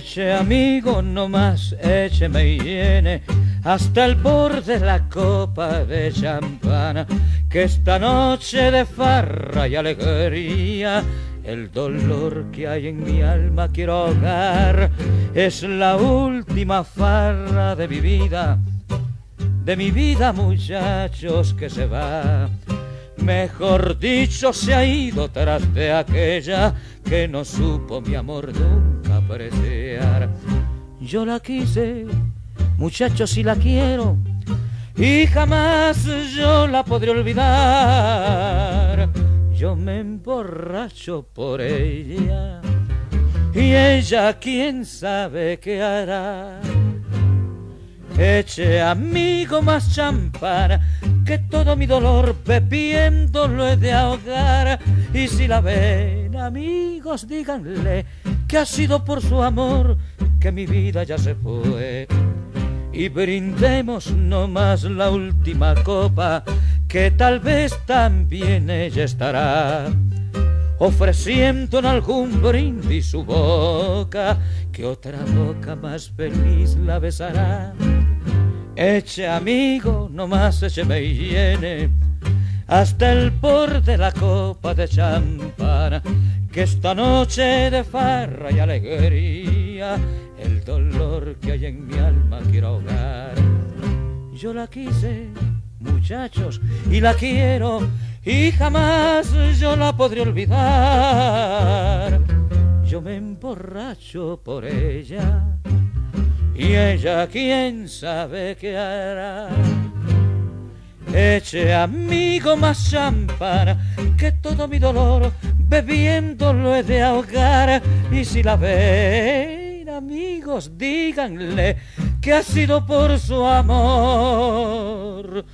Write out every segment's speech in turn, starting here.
Eche amigo, no más écheme y llene hasta el borde de la copa de champana, que esta noche de farra y alegría el dolor que hay en mi alma quiero ahogar. Es la última farra de mi vida, de mi vida muchachos que se va. Mejor dicho, se ha ido tras de aquella que no supo mi amor Yo la quise, muchachos, si la quiero, y jamás yo la podré olvidar. Yo me emborracho por ella, y ella quién sabe qué hará. Eche amigo más champán, que todo mi dolor bebiendo lo he de ahogar. Y si la ven, amigos, díganle que ha sido por su amor que mi vida ya se fue. Y brindemos no más la última copa, que tal vez también ella estará ofreciendo en algún brindis su boca, que otra boca más feliz la besará. Eche amigo, no más eche me llene hasta el borde de la copa de champán, que esta noche de farra y alegría el dolor que hay en mi alma quiero ahogar. Yo la quise, muchachos, y la quiero, y jamás yo la podré olvidar. Yo me emborracho por ella, y ella quién sabe qué hará. Eche amigo más champán, que todo mi dolor bebiendo lo he de ahogar. Y si la ven, amigos, díganle que ha sido por su amor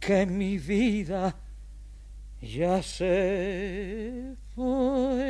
que mi vida ya se fue.